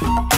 Bye.